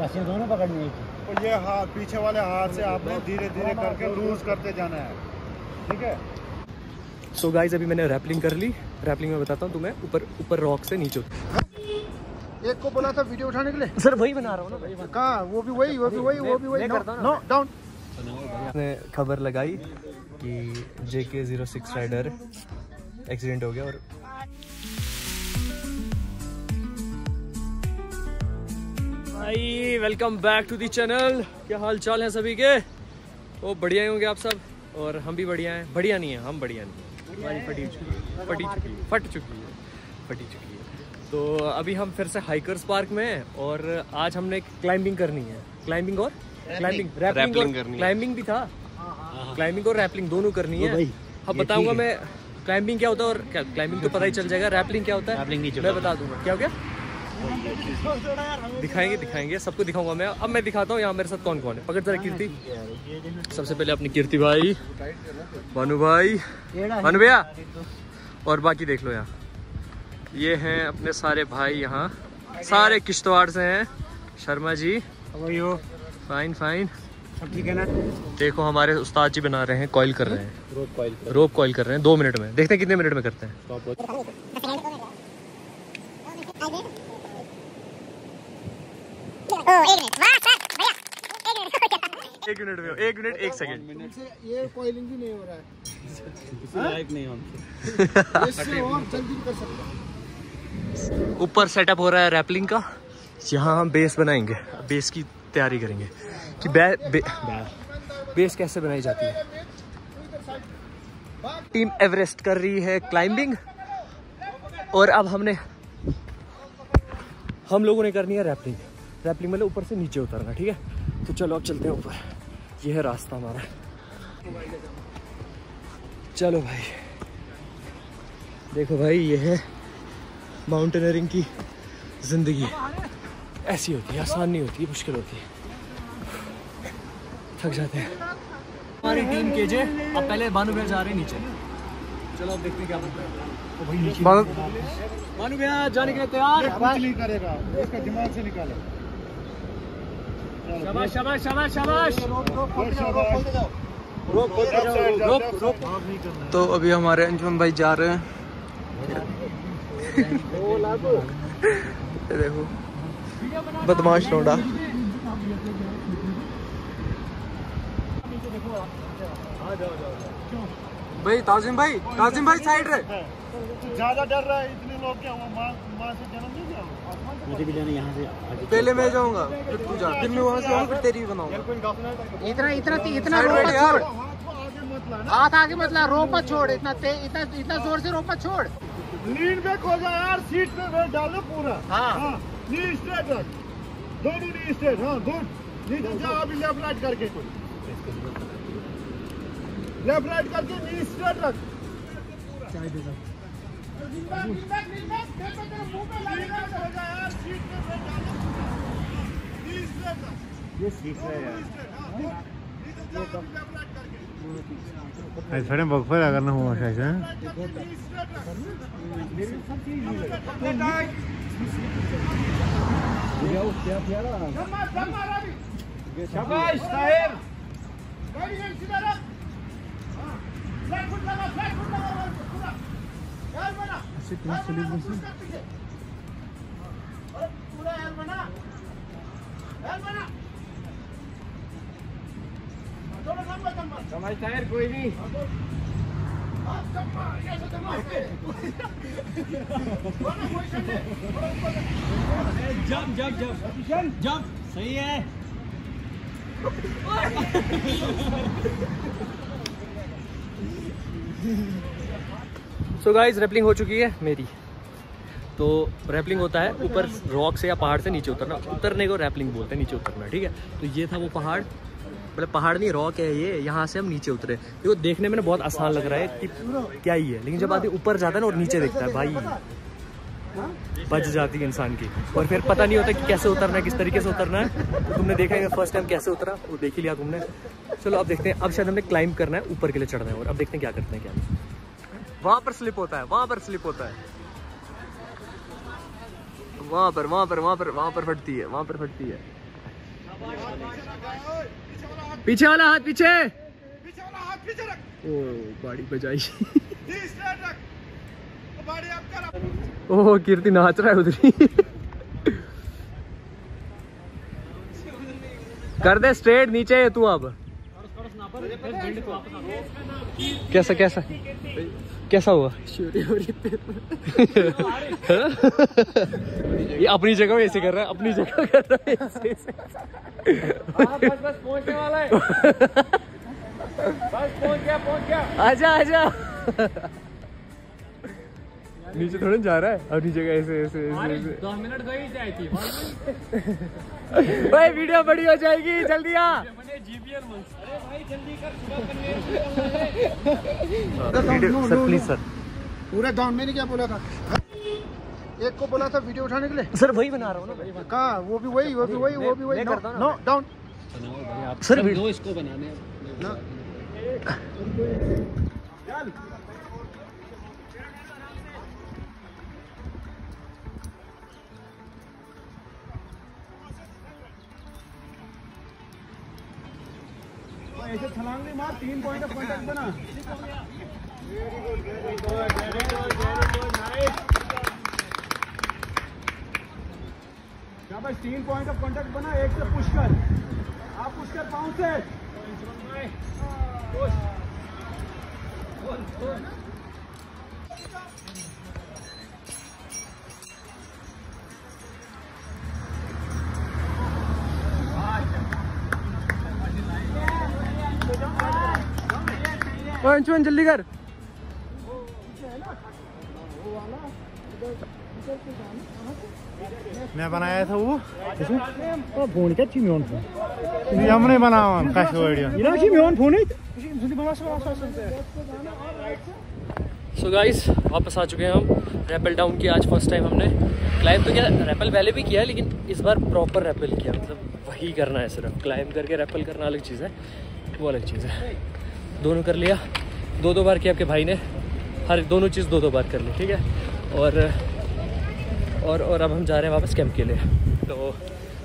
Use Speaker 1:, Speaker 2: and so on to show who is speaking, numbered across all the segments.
Speaker 1: बस ये दोनों पकड़ने की।
Speaker 2: तो ये हाथ पीछे वाले हाथ से आपने धीरे धीरे करके लूज करते जाना है। ठीक है?
Speaker 3: सो so गाइज़ अभी मैंने रैपलिंग कर ली। रैपलिंग में बताता हूँ तुम्हें ऊपर ऊपर रॉक से नीचे
Speaker 2: एक को बोला था वीडियो उठाने के लिए।
Speaker 3: सर वही बना रहा हूँ ना
Speaker 2: कहाँ? वो भी वही वो भी वही वो भी वही। नो डाउन
Speaker 3: ने खबर लगाई कि जे के ज़ीरो सिक्स राइडर एक्सीडेंट हो गया और भाई welcome back to the channel क्या हाल चाल है सभी के? वो बढ़िया ही होंगे आप सब। और हम भी बढ़िया हैं। बढ़िया नहीं है हम बढ़िया नहीं हैं। हमारी फटी चुकी है फटी चुकी है फट चुकी है फटी चुकी है। तो अभी हम फिर से हाइकर्स पार्क में हैं और आज हमने क्लाइंबिंग करनी है। क्लाइंबिंग और? क्लाइंबिंग रैपलिंग करनी क्लाइंबिंग भी था। क्लाइंबिंग और रैपलिंग दोनों करनी है। अब बताऊँगा मैं क्लाइंबिंग क्या होता है और क्लाइंबिंग तो पता ही चल जाएगा। रैपलिंग क्या होता है? मैं बता दूँगा। क्या हो गया? दिखाएँगे दिखाएँगे। सबको दिखाऊँगा मैं। अब मैं दिखाता हूँ यहाँ मेरे साथ कौन कौन है। पकड़ जरा कीर्ति। सबसे पहले अपनी कीर्ति भाई भानु भाई भानु भैया और बाकी देख लो यहाँ। ये हैं अपने सारे भाई यहाँ। सारे किश्तवाड़ से हैं। शर्मा जी। फाइन फाइन
Speaker 1: ठीक है ना
Speaker 3: देखो हमारे उस्ताद जी बना रहे हैं कॉइल कर रहे हैं। रोप रोप कॉइल कर रहे हैं। दो मिनट में। देखते हैं कितने मिनट में करते हैं। एक मिनट में एक मिनट एक सेकंड
Speaker 2: ये कॉइलिंग भी नहीं हो रहा है इससे और जल्दी कर सकते
Speaker 3: ऊपर सेटअप हो रहा है रैपलिंग का? यहाँ हम बेस बनाएँगे बेस की तैयारी करेंगे। कि बे, बे, बेस कैसे बनाई जाती है? टीम एवरेस्ट कर रही है क्लाइंबिंग और अब हमने हम लोगों ने करनी है रैपलिंग रैपलिंग मतलब ऊपर से नीचे उतरना ठीक है? तो चलो अब चलते हैं ऊपर। ये है रास्ता हमारा। चलो भाई। देखो भाई ये है माउंटेनरिंग की ज़िंदगी। ऐसी होती है आसान नहीं होती मुश्किल होती है। थक जाते हैं। हमारी टीम के जे अब पहले बानू भैया जा रहे हैं नीचे। चलो अब देखते हैं क्या बनता है। बानू भैया जाने के लिए तैयार
Speaker 2: कुछ नहीं करेगा इसका दिमाग से निकाले।
Speaker 3: शाबाश शाबाश शाबाश शाबाश।
Speaker 2: रोक रोक रोक
Speaker 4: तो अभी हमारे अंजुमन भाई जा रहे हैं। देखो बदमाश लौंडा। भाई ताजिम भाई ताजिम भाई साइड रे
Speaker 2: ज़्यादा डर रहा है इतने लोग क्या हुआ माँ माँ से जन्म?
Speaker 1: मुझे भी जाना यहाँ से
Speaker 4: पहले मैं जाऊँगा फिर तू जा। फिर मैं वहाँ से आऊँगा फिर तेरी बनाऊँगा।
Speaker 5: इतना इतना इतना
Speaker 4: बैठ
Speaker 2: हाथ आगे मत लाना
Speaker 5: हाथ आगे मत ला रोप छोड़। इतना ते, इतना इतना ज़ोर से रोप छोड़।
Speaker 2: लीन बैक हो जा यार सीट पे वेट डालो पूरा।
Speaker 5: हाँ।
Speaker 2: नी स्ट्रेट रख। दोनों नी स्ट्रेट हाँ गुड। नीचे जा अभी लेफ़्ट राइट करके लेफ़्ट राइट करके नी स्ट्रेट रख।
Speaker 6: थोड़े बगफर अगर ना हुआ शायद हैं?
Speaker 2: शाबाश साहिब गाड़ी में सीधा रख हाँ। फ्लैट फुट लगा फ्लैट फुट लगा। ऐसे क्लास चली गई अरे पूरा यार बना यार बना थोड़ा लंबा चम्मच
Speaker 1: समझ टायर कोई नहीं।
Speaker 2: हाँ, चम्मच ऐसे चम्मच बना पोजीशन ले थोड़ा ऊपर ले।
Speaker 1: जंप जंप जंप जंप सही है।
Speaker 3: सो गाइस रैपलिंग हो चुकी है मेरी। तो रैपलिंग होता है ऊपर रॉक से या पहाड़ से नीचे उतरना। उतरने को रैपलिंग बोलते हैं, नीचे उतरना, ठीक है? तो ये था वो पहाड़। मतलब पहाड़ नहीं रॉक है ये, यहाँ से हम नीचे उतरे। देखो, देखने में ना बहुत आसान लग रहा है कि क्या ही है, लेकिन जब आदमी ऊपर जाता है ना और नीचे देखता है, भाई। बच जाती है इंसान की। और फिर पता नहीं होता कि कैसे उतरना है, किस तरीके से उतरना है। तो तुमने देखा है फ़र्स्ट टाइम कैसे उतरा, वो देख ही लिया तुमने। चलो, अब देखते हैं। अब शायद हमने क्लाइंब करना है, ऊपर के लिए चढ़ना है और अब देखते हैं क्या करते हैं, क्या वहाँ पर स्लिप होता है वहाँ पर स्लिप होता है। वहाँ पर वहाँ पर वहाँ पर वहाँ पर फटती है वहाँ पर फटती है। पीछे वाला हाथ पीछे!
Speaker 2: पीछे वाला हाथ पीछे रख।
Speaker 3: ओ गाड़ी बजाई।
Speaker 2: तो
Speaker 3: ओह कीर्ति नाच रहा है उधर ही। कर दे स्ट्रेट नीचे है तू अब। कैसा कैसा? कैसा हुआ? ये अपनी जगह में ऐसे कर रहा है अपनी जगह कर रहा है ऐसे ऐसे। आजा आजा। नीचे थोड़ा जा रहा है? अपनी जगह ऐसे ऐसे ऐसे ऐसे।
Speaker 1: दो मिनट गई जाए थी।
Speaker 3: भाई। वीडियो बड़ी हो जाएगी जल्दी आ। सर प्लीज़ सर
Speaker 2: पूरे डाउन मैंने क्या बोला था? एक को बोला था वीडियो उठाने के लिए?
Speaker 3: सर वही बना रहा हूँ ना
Speaker 2: कहा? वो भी वही वो भी वही वो भी वही। नो
Speaker 3: हूँ ना।
Speaker 2: नो डाउन
Speaker 3: सर
Speaker 1: दो इसको बनाने
Speaker 2: ऐसे छलांग नहीं मार, तीन पॉइंट ऑफ़ कांटेक्ट बना। शाबाश तीन पॉइंट ऑफ़ कॉन्टेक्ट बना, एक से पुश कर। आप पुश कर पाँव से।
Speaker 3: अंशुमन जल्दी कर
Speaker 6: मैं बनाया था वो।
Speaker 2: फ़ोन क्या छी मेवन फ़ोन
Speaker 6: हमने बनाया कश वीडियो
Speaker 2: इना छी मेवन फ़ोन है?
Speaker 3: सो गाइस वापस आ चुके हैं हम। रैपल डाउन किया आज फ़र्स्ट टाइम हमने। क्लाइंब तो क्या रैपल पहले भी किया है लेकिन इस बार प्रॉपर रैपल किया। मतलब वही करना है सिर्फ़। क्लाइंब करके रैपल करना अलग चीज़ है। वो अलग चीज़ है। दोनों कर लिया। दो दो बार किया आपके भाई ने। हर दोनों चीज़ दो दो बार कर ली, ठीक है? और और और अब हम जा रहे हैं वापस कैंप के लिए। तो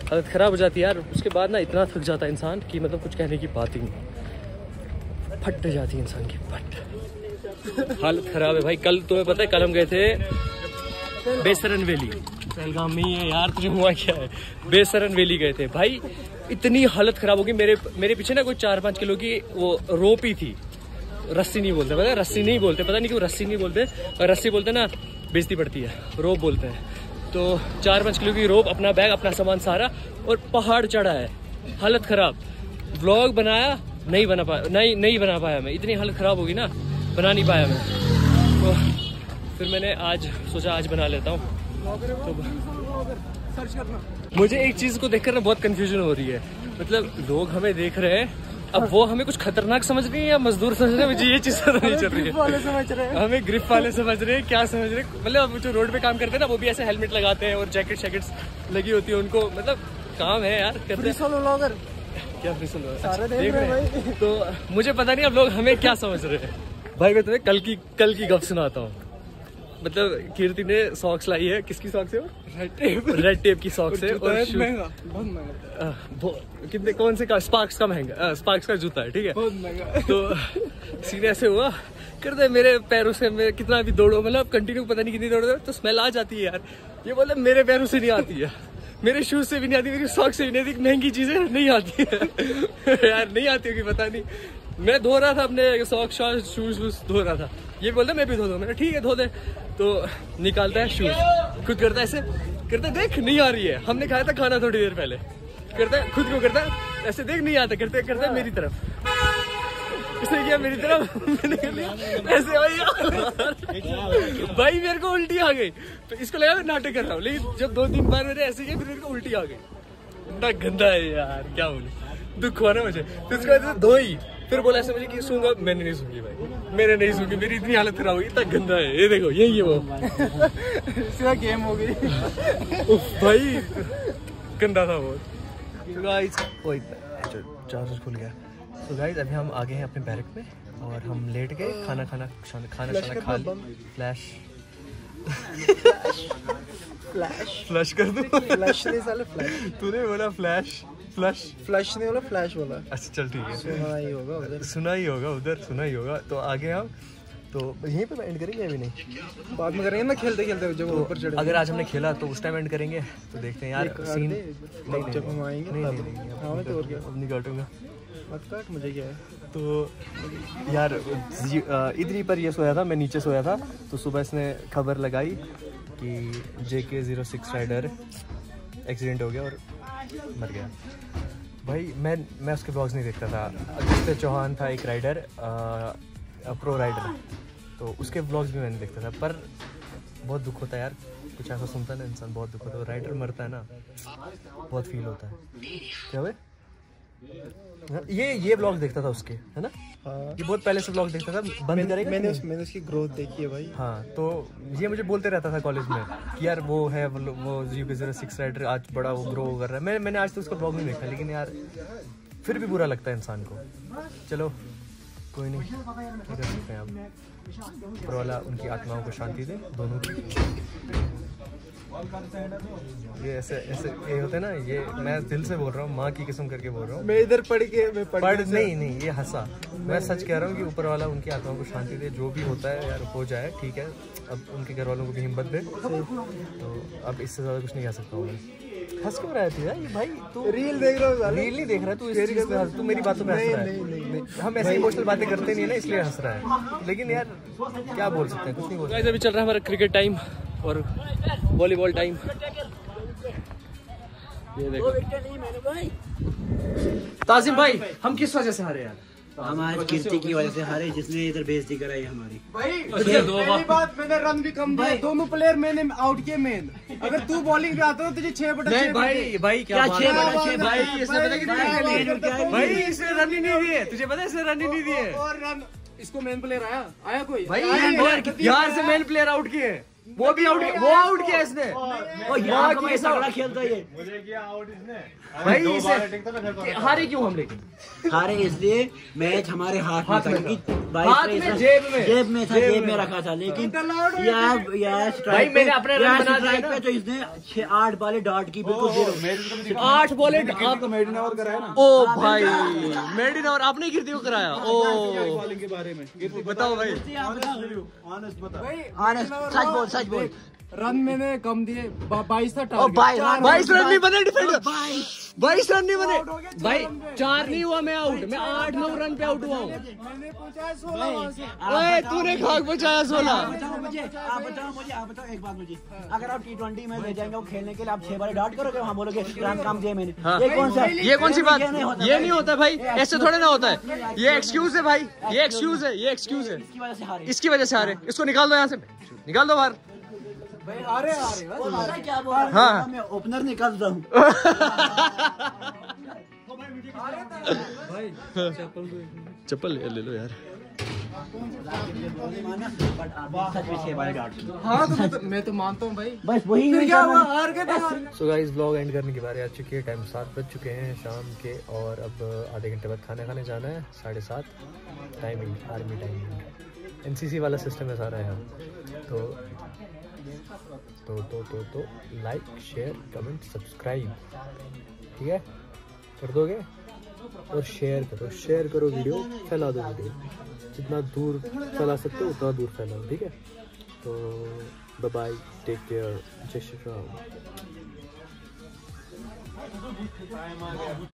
Speaker 3: हालत ख़राब हो जाती है यार। उसके बाद ना इतना थक जाता है इंसान कि मतलब कुछ कहने की बात ही नहीं। फट जाती है इंसान की, फट। हालत ख़राब है भाई। कल तुम्हें पता है, कल हम गए थे बेसरन वैली। पहलगाम में ही है यार, तुझे हुआ क्या है? बेसरन वैली गए थे। भाई, इतनी हालत ख़राब होगी। मेरे मेरे पीछे ना कोई चार पाँच किलो की वो रोप ही थी। रस्सी नहीं बोलते पता है? रस्सी नहीं बोलते पता नहीं क्यों रस्सी नहीं बोलते? और रस्सी बोलते ना बेइज्जती पड़ती है रोप बोलते हैं। तो चार पाँच किलो की रोप अपना बैग अपना सामान सारा और पहाड़ चढ़ा है। हालत ख़राब। व्लॉग बनाया नहीं बना पाया नहीं नहीं बना पाया मैं। इतनी हालत ख़राब होगी ना बना नहीं पाया मैं। तो फिर मैंने आज सोचा आज बना लेता हूँ। तो मुझे एक चीज़ को देखकर ना बहुत कंफ्यूजन हो रही है। मतलब लोग हमें देख रहे हैं अब वो हमें कुछ खतरनाक समझ रही है या मजदूर समझ रहे हैं? मुझे ये चीज़ पता नहीं चल रही है। हमें ग्रिप वाले समझ रहे हैं क्या समझ रहे हैं? मतलब जो रोड पे काम करते हैं ना वो भी ऐसे हेलमेट लगाते हैं और जैकेट शैकेट्स लगी होती है उनको। मतलब काम है यार करते क्या अच्छा,
Speaker 2: देख रहे हैं
Speaker 3: तो मुझे पता नहीं अब लोग हमें क्या समझ रहे हैं। भाई मैं तुम्हें कल की कल की गप सुनाता हूँ। मतलब कीर्ति ने सॉक्स लाई है। किसकी सॉक्स है वो? रेड टेप रेड टेप की सॉक्स है और
Speaker 2: महँगा बहुत महँगा।
Speaker 3: कितने कौन से का स्पार्क्स का महँगा स्पार्क्स का जूता है ठीक है?
Speaker 2: बहुत महँगा।
Speaker 3: तो सीधे ऐसे हुआ कर दे मेरे पैरों से मैं कितना भी दौड़ो मतलब कंटिन्यू पता नहीं कितनी दौड़ो तो स्मेल आ जाती है यार। ये बोले मेरे पैरों से नहीं आती है। मेरे शूज़ से भी नहीं आती मेरी सॉक से भी नहीं आती महँगी चीज़ें नहीं आती है। यार नहीं आती होगी पता नहीं। मैं धो रहा था अपने सॉक शॉक शूज़ वूज धो रहा था। ये बोलता मैं भी धो दो मैंने ठीक है धो दे। तो निकालता है शूज़ खुद करता है ऐसे। करता है, देख नहीं आ रही है। हमने खाया था खाना थोड़ी देर पहले। करता है खुद को करता है। ऐसे देख नहीं आता। करते करता है मेरी तरफ़। इसने किया मेरी तरफ़। ऐसे भाई भाई मेरे को उल्टी आ गई। तो इसको लगा मैं नाटक कर रहा हूँ। लेकिन जब दो तीन बार मैंने ऐसे किया फिर मेरे को उल्टी आ गई। इतना गंदा है यार क्या बोले। दुख हुआ ना मुझे। फिर उसके बाद धोई। फिर बोला ऐसे मुझे कि सूँगा मैंने नहीं सूँगी भाई। मैंने नहीं सूँगी मेरी इतनी हालत खराब हुई इतना गंदा है। ये देखो यही है वो।
Speaker 2: सीधा गेम हो गई।
Speaker 3: भाई गंदा था तो ओए चार्जर खुल गया। तो गाइस अभी हम आ गए हैं अपने बैरक में और हम लेट गए खाना खाना खाना खाना खाना खा लिया फ्लैश फ्लश कर दूँ।
Speaker 4: फ्लैश नहीं साले फ्लैश
Speaker 3: तूने बोला फ्लैश फ्लश
Speaker 4: फ्लैश नहीं बोला फ्लैश बोला।
Speaker 3: अच्छा चल ठीक है।
Speaker 4: सुना ही होगा उधर।
Speaker 3: सुना ही होगा उधर सुना ही होगा। तो आगे हम तो यहीं पे एंड करेंगे अभी नहीं?
Speaker 4: बाद में करेंगे ना खेलते खेलते जब वो ऊपर चढ़े
Speaker 3: अगर आज हमने खेला तो उस टाइम एंड करेंगे। तो देखते हैं यार सीन नहीं
Speaker 4: जब हम आएँगे
Speaker 3: नहीं नहीं अब
Speaker 4: हाँ, तो और क्या।
Speaker 3: अब नहीं काटूँगा
Speaker 4: मत काट मुझे क्या है?
Speaker 3: तो यार इधर ही पर ये सोया था मैं नीचे सोया था। तो सुबह इसने खबर लगाई कि जे के ज़ीरो सिक्स राइडर एक्सीडेंट हो गया और मर गया। भाई मैं मैं उसके ब्लॉग्स नहीं देखता था। अजित चौहान था एक राइडर प्रो राइडर तो उसके ब्लॉग्स भी मैंने देखता था पर बहुत दुख होता है यार। कुछ ऐसा सुनता ना इंसान बहुत दुख होता है। राइडर मरता है ना बहुत फील होता है। क्या हाँ, ये ये ब्लॉग देखता था उसके है ना?
Speaker 4: हाँ।
Speaker 3: ये बहुत पहले से ब्लॉग देखता था बंद करेगा
Speaker 4: मैंने उस, मैंने उसकी ग्रोथ देखी है भाई।
Speaker 3: हाँ तो ये मुझे बोलते रहता था कॉलेज में कि यार वो है वो जी वो के सिक्स राइडर आज बड़ा वो ग्रो कर रहा है। मैं मैंने आज तो उसका ब्लॉग नहीं देखा लेकिन यार फिर भी बुरा लगता है इंसान को। चलो। कोई नहीं। कर सकते हैं अब ऊपर वाला उनकी आत्माओं को शांति दे दोनों की। ये ऐसे ऐसे ये होते हैं ना ये मैं दिल से बोल रहा हूँ माँ की किस्म करके बोल रहा हूँ।
Speaker 4: मैं इधर पढ़ के मैं पढ़
Speaker 3: पढ़ नहीं नहीं ये हंसा। मैं सच कह रहा हूँ कि ऊपर वाला उनकी आत्माओं को शांति दे जो भी होता है यार हो जाए ठीक है। अब उनके घर वालों को भी हिम्मत दे। तो अब इससे ज़्यादा कुछ नहीं कह सकता हूँ मैं। हंस क्यों रहा है तू ये भाई तू
Speaker 4: रील देख रहा हूँ
Speaker 3: रील नहीं देख रहा तू इस चीज़ पे हंस तू मेरी बातों पे हंस रहा
Speaker 4: नहीं, नहीं, नहीं।
Speaker 3: है हम ऐसे इमोशनल बातें करते नहीं है ना इसलिए हंस रहा है। लेकिन यार क्या बोल सकते हैं? कुछ नहीं बोल सकते अभी चल रहा है हमारा क्रिकेट टाइम और वॉलीबॉल टाइम ये देखो। ताजिम भाई हम किस वजह से हारे यार?
Speaker 7: हम आज कीर्ति की वजह से हारे जिसने इधर बेइज्जती कराई हमारी।
Speaker 4: पहली बात मैंने रन भी कम दिए दोनों प्लेयर मैंने आउट किए मेन अगर तू बॉलिंग पे आता तो तुझे छह बटा
Speaker 3: नहीं
Speaker 4: छह
Speaker 3: भाई भाई क्या
Speaker 7: छह? बटा छह
Speaker 3: भाई इसने पता कितने
Speaker 7: भाई? भाई,
Speaker 3: भाई इसने रन ही नहीं दिए। तुझे पता है इसने रन ही नहीं दिए।
Speaker 4: और रन इसको मेन प्लेयर आया? आया कोई?
Speaker 3: भाई यार से मेन प्लेयर आउट किए। वो भी आउट वो आउट किया इसने।
Speaker 7: ओ यार का भाई तगड़ा खेलता है ये।
Speaker 3: भाई इसे हारे क्यों हम लेकिन
Speaker 7: हारे इसलिए मैच हमारे हाथ में था क्योंकि
Speaker 3: हाथ में, जेब में।
Speaker 7: जेब में था
Speaker 3: जेब
Speaker 7: में
Speaker 3: में।
Speaker 7: रखा था लेकिन यार यार
Speaker 3: भाई, मैंने अपने रन बना दिए ना।
Speaker 7: पे तो इसने छह आठ बाले डॉट की बिल्कुल ज़ीरो।
Speaker 3: आठ बॉले आप मेडिन ओवर कराया ना। ओ भाई मेडिन ओवर आपने कीर्ति को कराया? ओ। बताओ भाई।
Speaker 7: ऑनेस्ट सच बोल सच बोल
Speaker 4: रन मैंने कम दिए बाईस
Speaker 3: बाईस रन नहीं बने डिफेंडर बाईस। रन नहीं बने। भाई चार नहीं हुआ मैं आउट मैं आठ नौ रन पे आउट हुआ हूँ। तूने खाक बचाया सोलह।
Speaker 7: बताओ मुझे आप बताओ मुझे आप बताओ एक बात मुझे। अगर आप टी ट्वेंटी में ले जाएँगे खेलने के लिए आप छह बार डॉट करोगे वहाँ बोलोगे रन कम दिए मैंने। ये कौन सा
Speaker 3: ये कौन सी बात?
Speaker 7: ये नहीं होता
Speaker 3: भाई। ऐसे थोड़े ना होता है। ये एक्सक्यूज है भाई। ये एक्सक्यूज है ये एक्सक्यूज है।
Speaker 7: इसकी वजह से हारे।
Speaker 3: इसकी वजह से आ इसको निकाल दो यहाँ से। निकाल दो बाहर।
Speaker 7: है क्या बोल? रहा
Speaker 3: हाँ।
Speaker 7: ओपनर निकल रहा हूँ।
Speaker 3: चप्पल ले लो यार।
Speaker 4: हाँ तो मैं तो, मैं तो मानता हूँ भाई।
Speaker 7: बस वही
Speaker 4: फिर क्या हुआ? हार गए
Speaker 3: सो गाइस ब्लॉग एंड करने की बारी आ चुकी है। टाइम सात बज चुके हैं शाम के और अब आधे घंटे बाद खाना खाने जाना है साढ़े सात। टाइमिंग आर्मी टाइमिंग एनसीसी वाला सिस्टम है सारा यहाँ तो तो तो तो तो लाइक शेयर कमेंट सब्सक्राइब ठीक है? कर दोगे? और शेयर करो। शेयर करो वीडियो फैला दो वीडियो जितना दूर फैला सकते हो, उतना दूर फैलाओ, ठीक है? तो बाय बाय टेक केयर जय श्री राम.